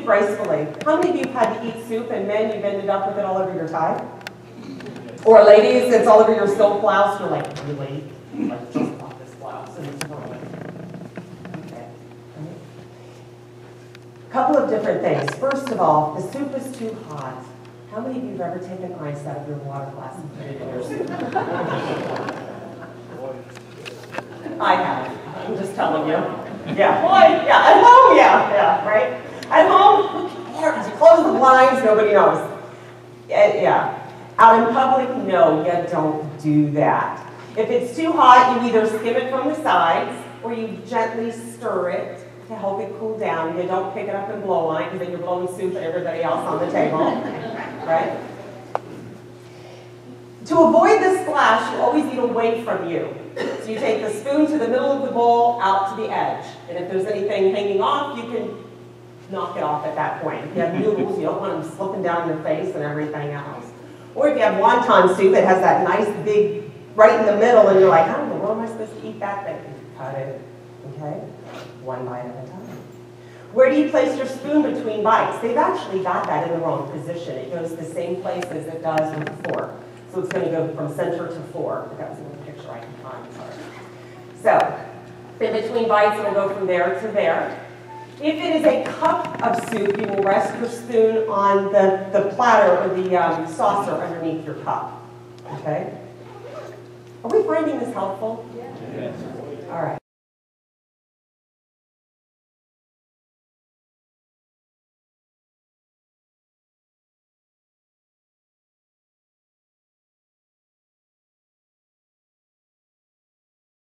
soup gracefully. How many of you have had to eat soup and men, you've ended up with it all over your tie? Or ladies, it's all over your silk blouse, you're like, really? I just bought this blouse and it's. Okay. Couple of different things. First of all, the soup is too hot. How many of you have ever taken ice out of your water glass and put it in your soup? I have. I'm just telling you. Yeah, boy, yeah, at home, yeah, yeah, right? Nobody knows. Yeah, yeah. Out in public, no, you don't do that. If it's too hot, you either skim it from the sides or you gently stir it to help it cool down. You don't pick it up and blow on it because then you're blowing soup at everybody else on the table, right? To avoid the splash, you always eat away from you. So you take the spoon to the middle of the bowl, out to the edge. And if there's anything hanging off, you can knock it off at that point. If you have noodles, you don't want them slipping down your face and everything else. Or if you have wonton soup that has that nice big, right in the middle, and you're like, how in the world am I supposed to eat that thing? Cut it, okay? One bite at a time. Where do you place your spoon between bites? They've actually got that in the wrong position. It goes the same place as it does with the fork. So it's going to go from center to fork. That was a little picture I can find, sorry. So, in between bites, it'll go from there to there. If it is a cup of soup, you will rest your spoon on the, the platter or the um, saucer underneath your cup. Okay? Are we finding this helpful? Yes.